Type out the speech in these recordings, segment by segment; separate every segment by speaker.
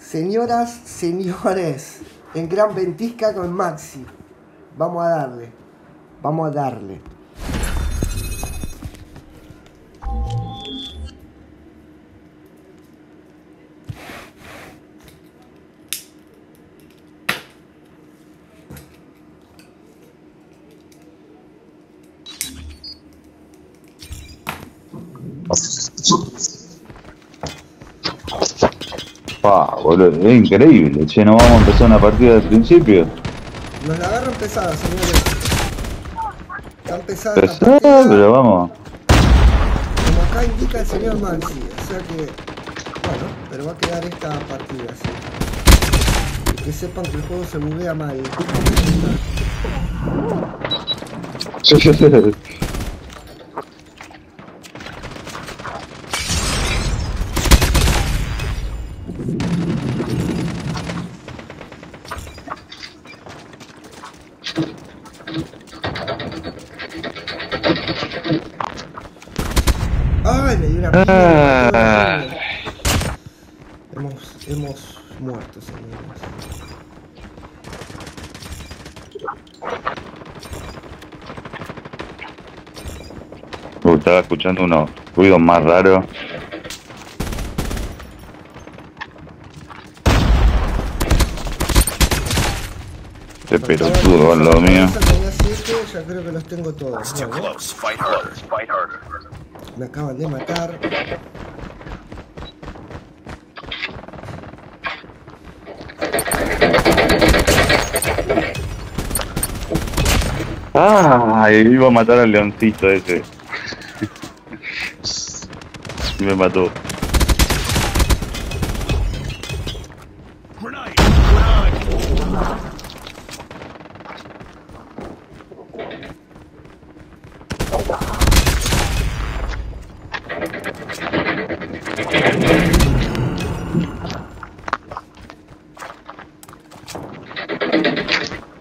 Speaker 1: Señoras, señores, en Gran Ventisca con Maxi. Vamos a darle. Vamos a darle.
Speaker 2: Pa, boludo, es increíble. Che, no vamos a empezar una partida de principio.
Speaker 1: Nos la agarran pesada, señores. Están pesadas partida,
Speaker 2: pero vamos.
Speaker 1: como acá indica el señor Maxi. O sea que, bueno, pero va a quedar esta partida así. Que sepan que el juego se buguea mal. ¡Ay, me dio una!
Speaker 2: Ah.
Speaker 1: Hemos, hemos muerto, señores.
Speaker 2: Uh, estaba escuchando unos ruidos más raros. Este pelotudo con lo mío.
Speaker 1: Ya creo que los tengo todos. Me acaban de matar.
Speaker 2: Ah, iba a matar al leoncito ese. Me mató.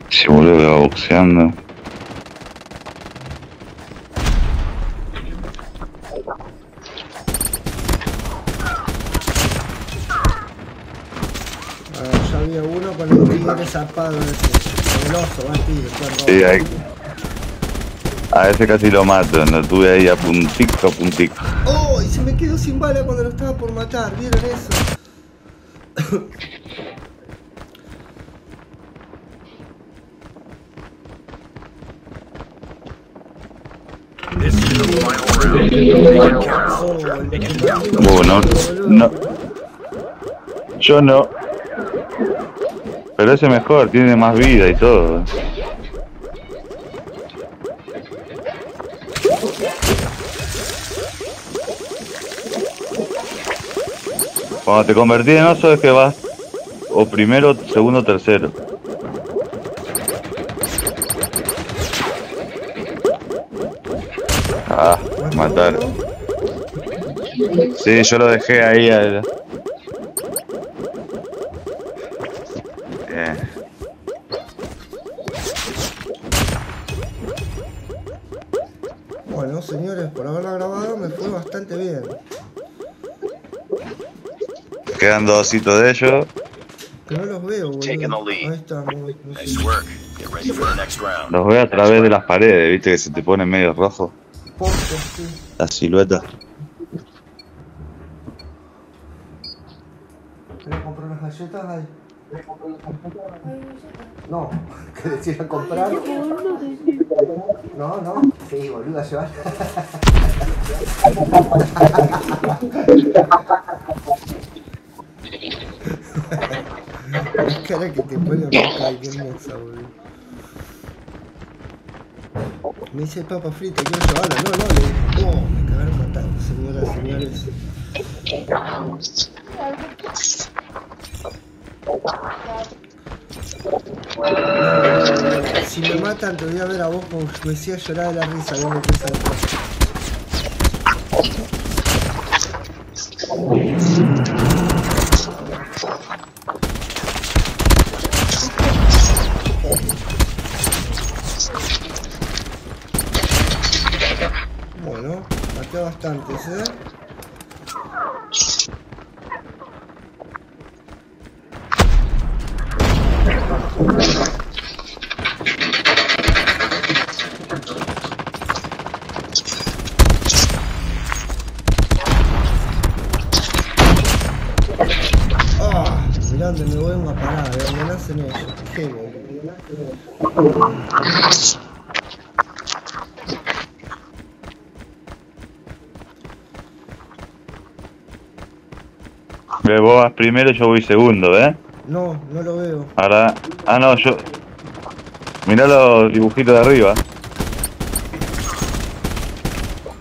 Speaker 2: Se boludo va boxeando.
Speaker 1: Ah, ya había uno con el tigre zarpado ese. El oso, va fue rojo.
Speaker 2: Sí, ahí. A ese casi lo mato, no tuve ahí a puntico, a puntico.
Speaker 1: ¡Oh! Y se me quedó sin bala cuando lo estaba por matar, ¿vieron eso? Oh, me
Speaker 2: Uh, no. Yo no. Pero ese mejor, tiene más vida y todo. Cuando te convertís en oso es que vas o primero, segundo, tercero. Ah,
Speaker 1: ¿Más
Speaker 2: mataron.
Speaker 1: uno?
Speaker 2: Sí, yo lo dejé ahí. al-
Speaker 1: Bueno, señores, por haberla grabado me fue bastante bien.
Speaker 2: Quedan dos ositos de ellos.
Speaker 1: Que no los veo, boludo. Ahí está, muy, no.
Speaker 2: Los veo a través de las paredes, viste que se te pone medio rojo. La silueta.
Speaker 1: ¿Querés comprar unas galletas? Ahí. No, que decir a comprar. No, no. Sí, boluda, llevar. La cara que te pone roja, qué hermosa, boludo. Me dice papa frita, quiero llevarla. No, no, le. Oh, me cagaron matando, señoras, señores. Si me matan, te voy a ver a vos como decía llorar de la risa. Vos me todo. Bueno, maté bastantes, ¿eh? Me vengo a parar, de donde nacen ellos. Qué boludo.
Speaker 2: Ve, vos vas primero, yo voy segundo, ¿eh?
Speaker 1: No, no lo veo.
Speaker 2: Ahora. Ah, no, yo. Mirá los dibujitos de arriba.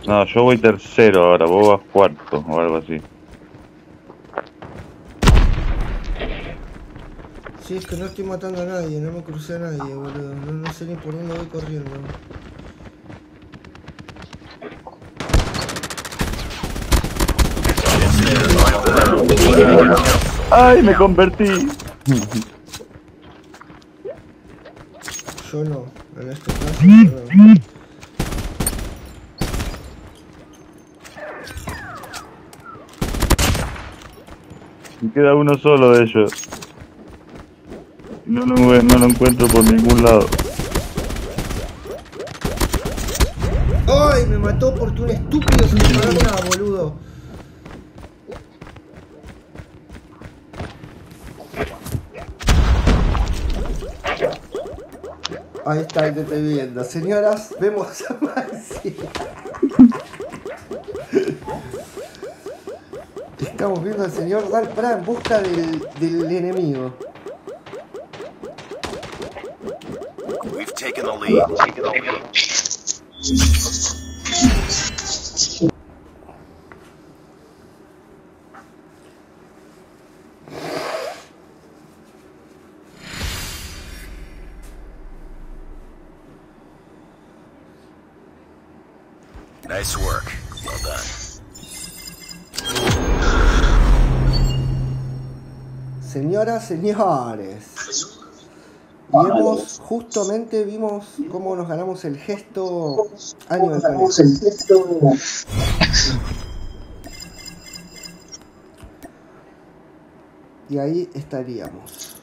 Speaker 2: No, yo voy tercero ahora, vos vas cuarto o algo así.
Speaker 1: Sí, es que no estoy matando a nadie, no me crucé a nadie, boludo. No, no sé ni por dónde voy corriendo.
Speaker 2: ¡Ay, me convertí!
Speaker 1: Yo no, en este caso. no.
Speaker 2: Me queda uno solo de ellos. No lo, no lo encuentro por ningún lado.
Speaker 1: ¡Ay! Me mató porque un estúpido se me paró nada, boludo. Ahí está, te estoy viendo. Señoras, vemos a Maxi. Estamos viendo al señor Dalpra en busca del, del enemigo.
Speaker 3: We've taken the lead. Nice work. Well done.
Speaker 1: Señoras, señores. Y hemos, justamente vimos cómo nos ganamos el gesto año de. Y ahí estaríamos.